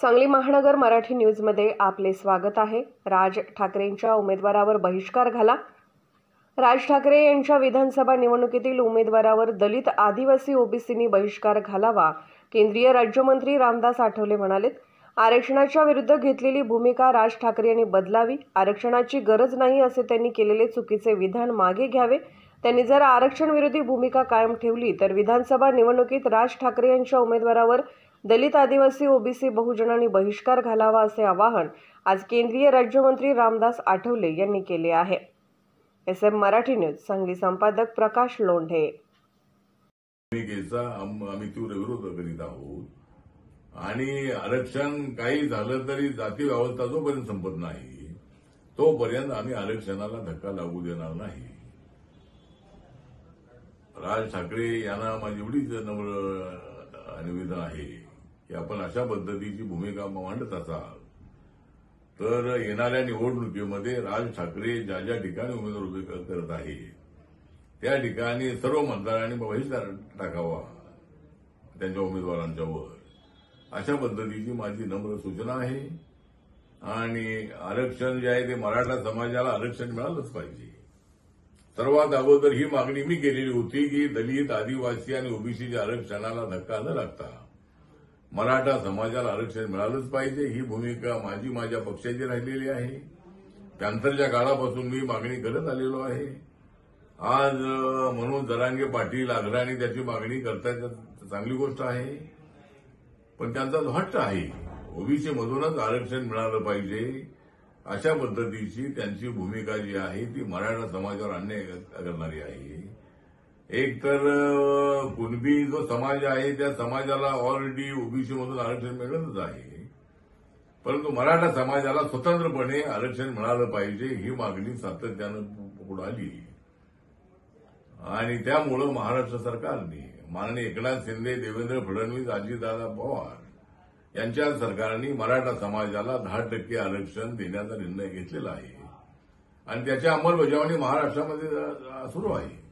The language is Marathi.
सांगली महानगर मराठी न्यूजमध्ये आपले स्वागत आहे. राज ठाकरेंच्या उमेदवारावर बहिष्कार घाला. राज ठाकरे यांच्या विधानसभा निवडणुकीतील उमेदवारावर दलित आदिवासी ओबीसींनी बहिष्कार घालावा केंद्रीय राज्यमंत्री रामदास आठवले म्हणालेत. आरक्षणाच्या विरुद्ध घेतलेली भूमिका राज ठाकरे यांनी बदलावी आरक्षणाची गरज नाही असे त्यांनी केलेले चुकीचे विधान मागे घ्यावे. त्यांनी जर आरक्षण विरोधी भूमिका कायम ठेवली तर विधानसभा निवडणुकीत राज ठाकरे यांच्या उमेदवारावर दलित आदिवासी ओबीसी बहुजनांनी बहिष्कार घालावा असे आवाहन आज केंद्रीय राज्यमंत्री रामदास आठवले यांनी केले आहे. S M Marathi news Sangli संपादक प्रकाश लोंढे. आम्ही तीव्र विरोध करीत आहोत. आणि आरक्षण काही झालं तरी जाती व्यवस्था जोपर्यंत संपत नाही तोपर्यंत आम्ही आरक्षणाला धक्का लागू देणार नाही. राज ठाकरे यांना माझी एवढीच नम्र निवेदन आहे. की आपण अशा पद्धतीची भूमिका मांडत असाल. तर येणाऱ्या निवडणुकीमध्ये राज ठाकरे ज्या ज्या ठिकाणी उमेदवार उभे करत आहे त्या ठिकाणी सर्व मतदारांनी बहिष्कार टाकावा त्यांच्या उमेदवारांच्यावर अशा पद्धतीची माझी नम्र सूचना आहे. आणि आरक्षण जे आहे ते मराठा समाजाला आरक्षण मिळालंच पाहिजे. सर्वात अगोदर ही मागणी मी केलेली होती की दलित आदिवासी आणि ओबीसीच्या आरक्षणाला धक्का न लागता मराठा समाजाला आरक्षण मिळालंच पाहिजे. ही भूमिका माझी माझ्या पक्षाची राहिलेली आहे. त्यानंतरच्या काळापासून मी मागणी करत आलेलो आहे. आज म्हणून जरांगे पाटील अग्राणी त्याची मागणी करतायत चांगली गोष्ट आहे. पण त्यांचा जो हट्ट आहे. ओबीसी मधूनच आरक्षण मिळालं पाहिजे. अशा पद्धतीची त्यांची भूमिका जी आहे ती मराठा समाजावर अन्याय करणारी आहे. एक तर कुणबी जो समाज आहे त्या समाजाला ऑलरेडी ओबीसी मधून आरक्षण मिळतच आहे. परंतु मराठा समाजाला स्वतंत्रपणे आरक्षण मिळालं पाहिजे ही मागणी सातत्यानं पुढे आली. आणि त्यामुळं महाराष्ट्र सरकारने माननीय एकनाथ शिंदे देवेंद्र फडणवीस अजितदादा पवार यांच्या सरकारने मराठा समाजाला दहा टक्के आरक्षण देण्याचा निर्णय घेतलेला आहे. आणि त्याची अंमलबजावणी महाराष्ट्रामध्ये सुरू आहे.